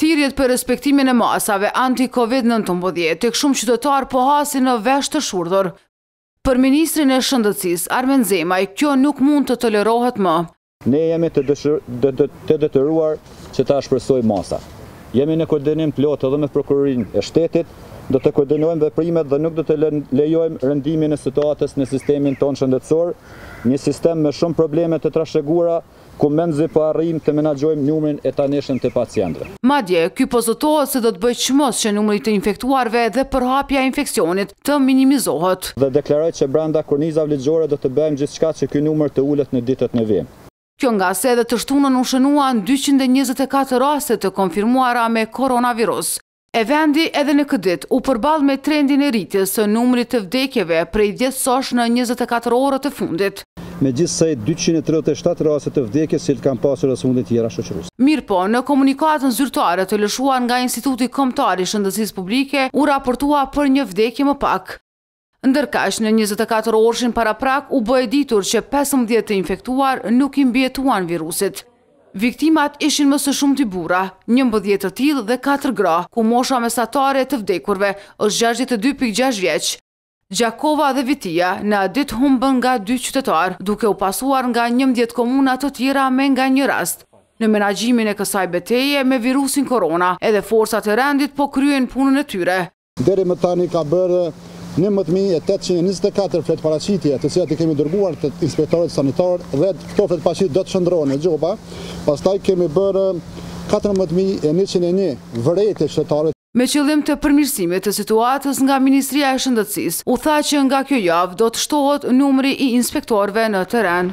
Thirrjet për respektimin e masave anti-Covid nëntëmbëdhjetë tek shumë qytetarë po hasin në vesh të shurdhur. Për ministrin e Shëndetësisë, Armend Zemaj, kjo nuk mund të tolerohet më. Ne jemi të detyruar që të ashpërsojmë masat. Jemi në koordinim të plotë edhe me Prokurorinë e Shtetit, do të koordinojmë veprimet dhe nuk do të lejojmë rëndimin e situatës në sistemin tonë shëndetësor, Një sistem me shumë probleme të trashëguara, ku mendzi po arrijmë të menaxhojmë numrin e tanishëm të pacientëve. Madje, ky po zotohet se do të bëjë çmos që numri i të infektuarve dhe përhapja e infeksionit të minimizohet. Dhe deklaroj që brenda kornizave ligjore do të bëjmë gjithçka që ky numër të ulet në ditët në vijim. Kjo ngase edhe të shtunën u shënuan dyqind e njëzet e katër raste të konfirmuara me koronavirus. E vendi edhe në këtë ditë u përball me trendin e rritjes së numrit të vdekjeve prej dhjetë sosh në njëzet e katër orët e fundit. Me gjithsej dyqind e tridhjetë e shtatë raste të vdekjes sish kanë pasur edhe sëmundje të tjera shoqëruese. Mirëpo, në komunikatën zyrtare të lëshuar nga Instituti Kombëtar i Shëndetësisë Publike u raportua për një vdekje më pak. Ndërkaq, në njëzet e katër orëshin paraprak u bë e ditur që pesëmbëdhjetë të infektuar nuk i mbijetuan virusit. Viktimat ishin më së shumti burra, njëmbëdhjetë të tillë dhe katër gra, ku mosha mesatare e të vdekurve është gjashtëdhjetë e dy pikë gjashtë vjeç. Gjakova dhe Vitia në atë ditë humbën nga dy qytetarë, duke u pasuar nga njëmbëdhjetë komuna të tjera me nga një rast. Në menaxhimin e kësaj beteje me virusin korona, edhe forcat e rendit po kryejnë punën e tyre. Deri më tani ka bërë njëmbëdhjetë mijë e tetëqind e njëzet e katër fletëparaqitje, të cilat i kemi dërguar te inspektorët sanitarë dhe këto fletëparaqitje do të shndërrohen në gjoba. Pastaj kemi bërë katërmbëdhjetë mijë e njëqind e një vërejtje qytetarëve. Me qëllim të përmirësimit të situatës nga Ministria e Shëndetësisë, u tha që nga kjo javë do të shtohet numri i inspektorëve në terren.